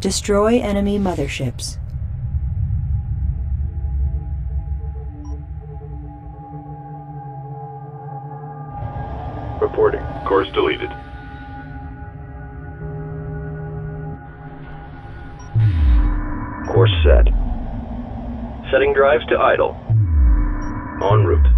Destroy enemy motherships. Reporting. Course deleted. Set. Setting drives to idle. En route.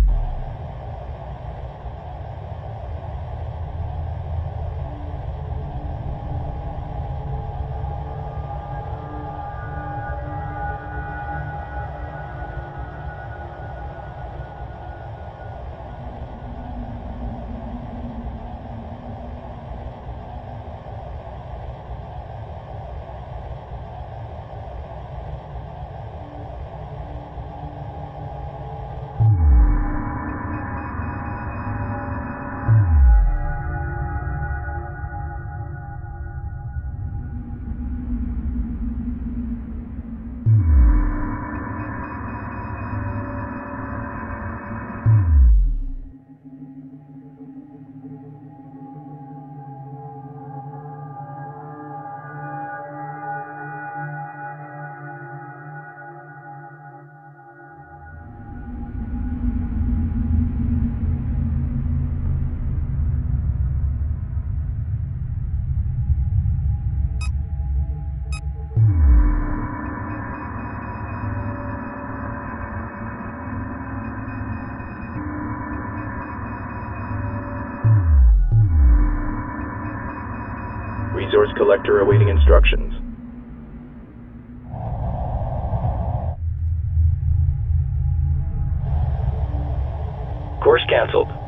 Resource collector awaiting instructions. Course cancelled.